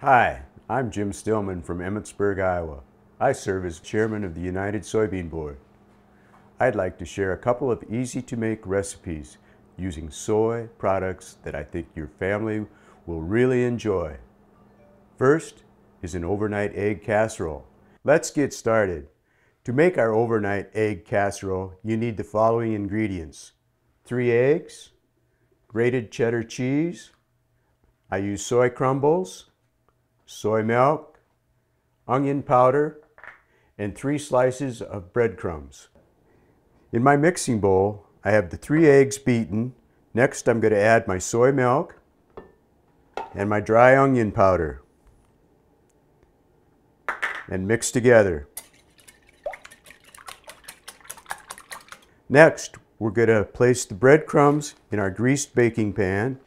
Hi, I'm Jim Stillman from Emmetsburg, Iowa. I serve as chairman of the United Soybean Board. I'd like to share a couple of easy to make recipes using soy products that I think your family will really enjoy. First is an overnight egg casserole. Let's get started. To make our overnight egg casserole, you need the following ingredients. Three eggs, grated cheddar cheese, I use soy crumbles, soy milk, onion powder, and three slices of breadcrumbs. In my mixing bowl, I have the three eggs beaten. Next, I'm going to add my soy milk and my dry onion powder and mix together. Next, we're going to place the breadcrumbs in our greased baking pan.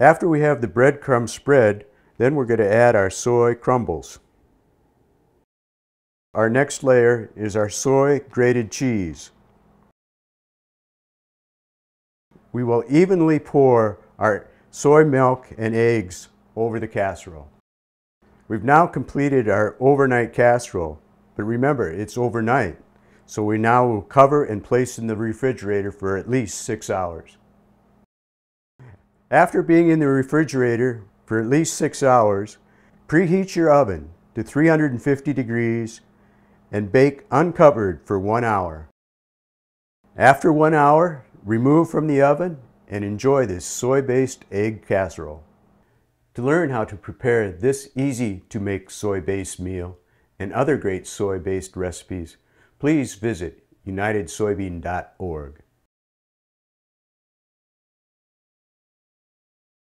After we have the breadcrumb spread, then we're going to add our soy crumbles. Our next layer is our soy grated cheese. We will evenly pour our soy milk and eggs over the casserole. We've now completed our overnight casserole, but remember, it's overnight. So we now will cover and place in the refrigerator for at least six hours. After being in the refrigerator for at least six hours, preheat your oven to 350 degrees and bake uncovered for one hour. After one hour, remove from the oven and enjoy this soy-based egg casserole. To learn how to prepare this easy to make soy-based meal and other great soy-based recipes, please visit unitedsoybean.org.